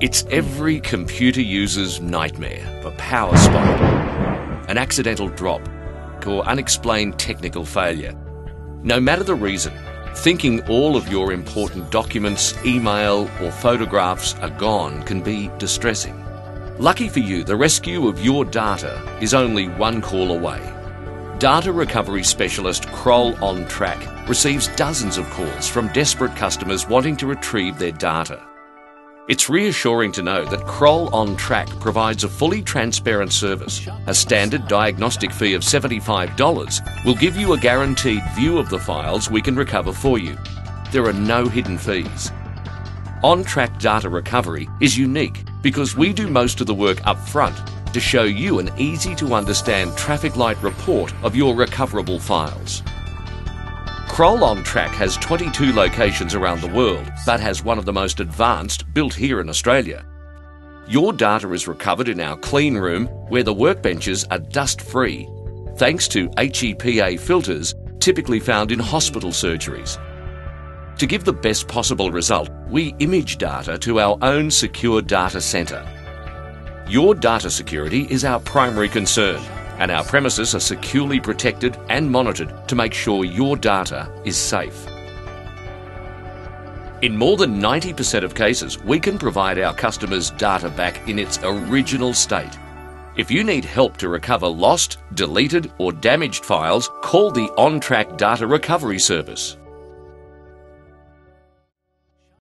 It's every computer user's nightmare a power spike, an accidental drop, or unexplained technical failure. No matter the reason, thinking all of your important documents, email, or photographs are gone can be distressing. Lucky for you, the rescue of your data is only one call away. Data recovery specialist Kroll Ontrack receives dozens of calls from desperate customers wanting to retrieve their data. It's reassuring to know that Kroll Ontrack provides a fully transparent service. A standard diagnostic fee of $75 will give you a guaranteed view of the files we can recover for you. There are no hidden fees. Ontrack data recovery is unique because we do most of the work up front to show you an easy to understand traffic light report of your recoverable files. Kroll Ontrack has 22 locations around the world, but has one of the most advanced built here in Australia. Your data is recovered in our clean room where the workbenches are dust free, thanks to HEPA filters typically found in hospital surgeries. To give the best possible result, we image data to our own secure data centre. Your data security is our primary concern and our premises are securely protected and monitored to make sure your data is safe. In more than 90% of cases, we can provide our customers data back in its original state. If you need help to recover lost, deleted, or damaged files, call the Ontrack Data Recovery Service.